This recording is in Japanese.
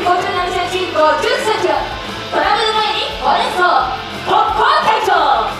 県交並線信号10センチトラブル前にほう。れん草国交会長